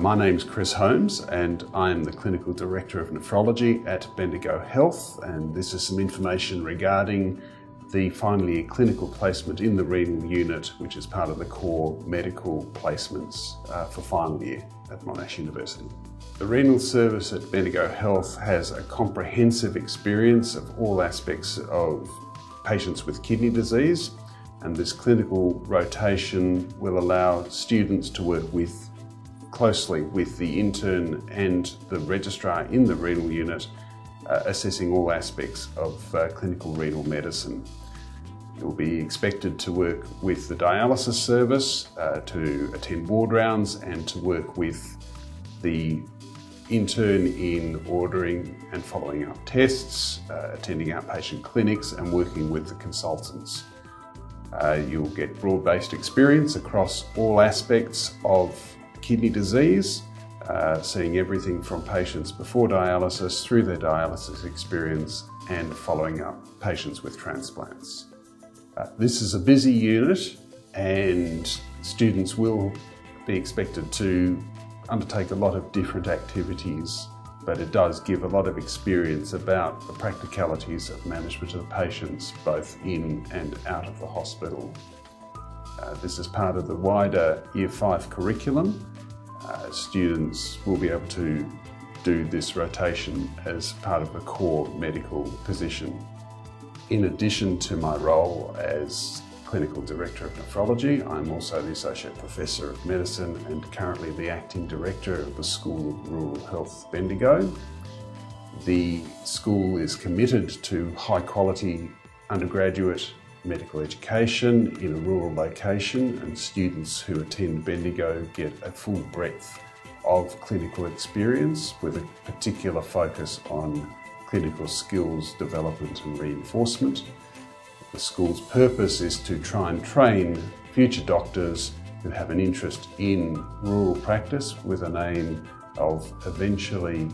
My name's Chris Holmes and I'm the Clinical Director of Nephrology at Bendigo Health and this is some information regarding the final year clinical placement in the renal unit which is part of the core medical placements uh, for final year at Monash University. The renal service at Bendigo Health has a comprehensive experience of all aspects of patients with kidney disease and this clinical rotation will allow students to work with closely with the intern and the registrar in the renal unit, uh, assessing all aspects of uh, clinical renal medicine. You'll be expected to work with the dialysis service, uh, to attend ward rounds and to work with the intern in ordering and following up tests, uh, attending outpatient clinics and working with the consultants. Uh, you'll get broad-based experience across all aspects of kidney disease, uh, seeing everything from patients before dialysis through their dialysis experience and following up patients with transplants. Uh, this is a busy unit and students will be expected to undertake a lot of different activities but it does give a lot of experience about the practicalities of management of patients both in and out of the hospital. Uh, this is part of the wider Year 5 curriculum. Uh, students will be able to do this rotation as part of a core medical position. In addition to my role as Clinical Director of Nephrology, I'm also the Associate Professor of Medicine and currently the Acting Director of the School of Rural Health Bendigo. The school is committed to high quality undergraduate medical education in a rural location and students who attend Bendigo get a full breadth of clinical experience with a particular focus on clinical skills development and reinforcement. The school's purpose is to try and train future doctors who have an interest in rural practice with an aim of eventually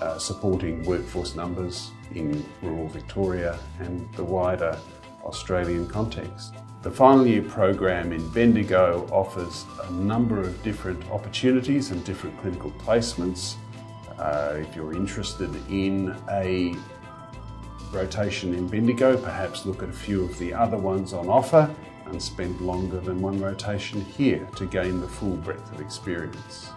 uh, supporting workforce numbers in rural Victoria and the wider Australian context. The final year program in Bendigo offers a number of different opportunities and different clinical placements. Uh, if you're interested in a rotation in Bendigo, perhaps look at a few of the other ones on offer and spend longer than one rotation here to gain the full breadth of experience.